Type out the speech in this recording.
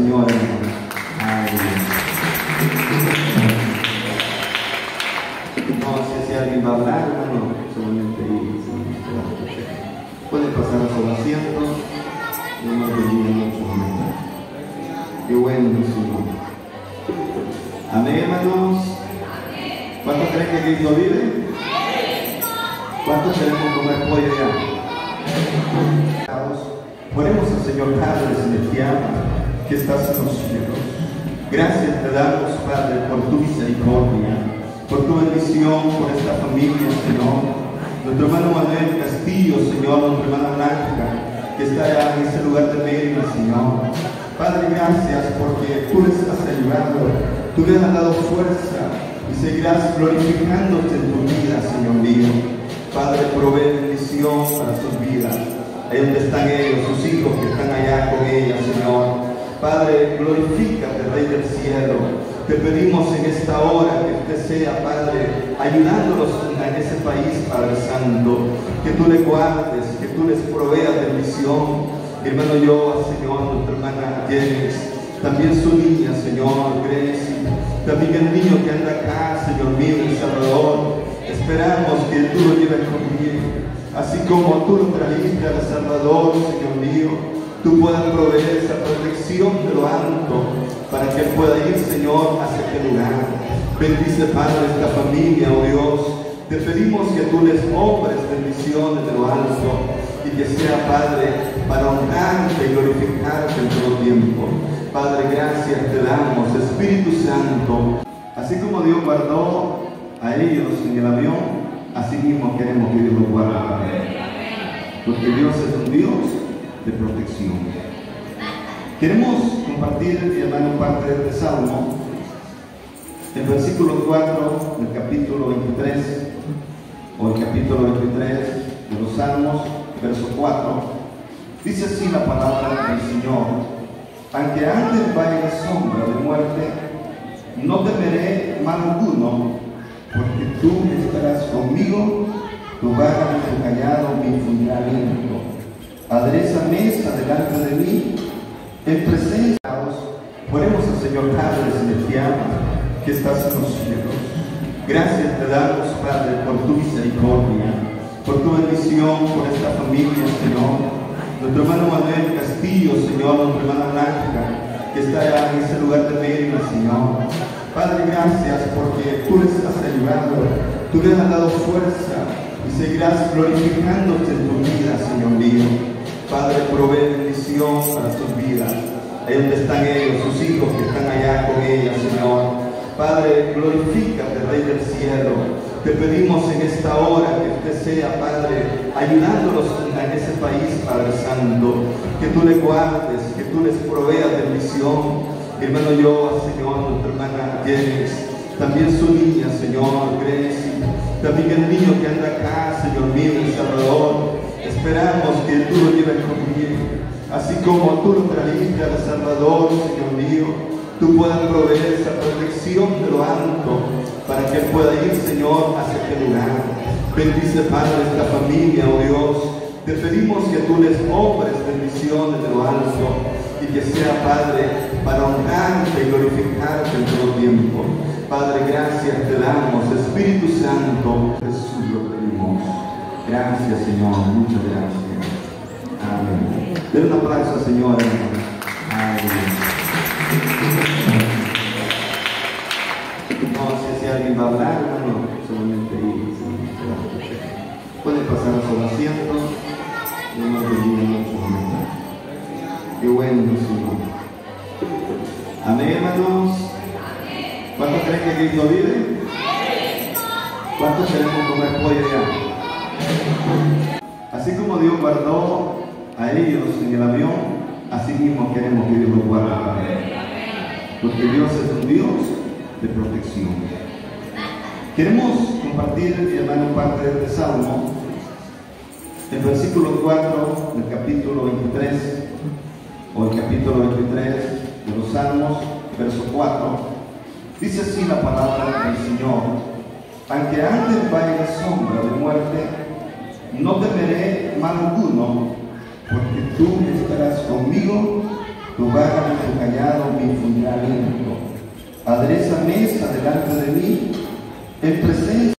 Señor, hermano. No sé si alguien va a hablar, hermano, solamente. Pueden pasar a sus asientos. No nos bendiga mucho, hermano. Qué bueno, Señor. Amén, hermanos. ¿Cuántos creen que Cristo vive? ¿Cuántos queremos comer pollo ya? Oremos al Señor Padre Celestial que estás en los cielos. Gracias te damos, Padre, por tu misericordia, por tu bendición, por esta familia, Señor. Nuestro hermano Manuel Castillo, Señor, nuestra hermana Blanca, que está en ese lugar de Mérida, Señor. Padre, gracias porque tú les has ayudado, tú les has dado fuerza y seguirás glorificándote en tu vida, Señor mío. Padre, provee bendición para sus vidas. Ahí donde están ellos, sus hijos que están allá con ellas, Señor. Padre, glorifícate, Rey del cielo. Te pedimos en esta hora que usted sea, Padre, ayudándolos en ese país, Padre Santo. Que tú les guardes, que tú les proveas bendición. Mi hermano yo, Señor, nuestra hermana Jennings, también su niña, Señor, Gracie, también el niño que anda acá, Señor mío, El Salvador. Esperamos que tú lo lleves conmigo. Así como tú lo trajiste al Salvador, Señor mío, tú puedas proveer esa protección para que pueda ir, Señor, hacia aquel lugar. Bendice, Padre, esta familia, oh Dios. Te pedimos que tú les obres bendiciones de lo alto y que sea, Padre, para honrarte y glorificarte en todo tiempo. Padre, gracias te damos, Espíritu Santo. Así como Dios guardó a ellos en el avión, así mismo queremos que Dios los guarde. Porque Dios es un Dios de protección. Queremos compartir, hermano, parte de este salmo, el versículo 4 del capítulo 23, o el capítulo 23 de los salmos, verso 4. Dice así la palabra del Señor. Aunque antes vaya en sombra de muerte, no temeré mal alguno, porque tú estarás conmigo, tu vara y tu callado me mesa delante de mí, en presencia Ponemos al Señor Padre Celestial que estás en los cielos. Gracias te damos, Padre, por tu misericordia, por tu bendición, por esta familia, Señor. Nuestro hermano Manuel Castillo, Señor, nuestra hermana Blanca, que está en ese lugar de Mérida, Señor. Padre, gracias porque tú les has ayudado, tú les has dado fuerza y seguirás glorificándote en tu vida, Señor mío. Padre, provee bendición para sus vidas. Ahí donde están ellos, sus hijos que están allá con ellas, Señor. Padre, glorifícate, Rey del cielo. Te pedimos en esta hora que usted sea, Padre, ayudándolos en ese país, Padre Santo. Que tú les guardes, que tú les proveas bendición. Mi hermano yo, Señor, nuestra hermana Jennings, también su niña, Señor, Gracie, también el niño que anda acá, Señor mío, El Salvador. Esperamos que tú lo lleves conmigo. Así como tú lo trajiste al Salvador, Señor mío, tú puedas proveer esa protección de lo alto para que él pueda ir, Señor, hacia aquel lugar. Bendice, Padre, esta familia, oh Dios. Te pedimos que tú les obres bendiciones de lo alto y que sea, Padre, para honrarte y glorificarte en todo tiempo. Padre, gracias te damos. Espíritu Santo, Jesús, lo pedimos. Gracias, Señor. Muchas gracias. Amén. Den un aplauso al Señor, hermano. No sé si alguien va a hablar, hermano. Solamente ahí. Pueden pasar a. Dios nos bendiga mucho. Amén. Qué bueno, Señor. Amén, hermanos. ¿Cuántos creen que Cristo vive? ¿Cuántos queremos comer pollo ya? Así como Dios guardó a ellos en el avión, así mismo queremos que Dios los guarde. Porque Dios es un Dios de protección. Queremos compartir, hermano, parte de este salmo, el versículo 4 del capítulo 23, o el capítulo 23 de los salmos, verso 4. Dice así la palabra del Señor. Aunque antes vaya en sombra de muerte, no temeré mal alguno, porque tú estarás conmigo, tu vara y callado me infundirá aliento. Adereza mesa delante de mí, en presencia